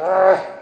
Yeah.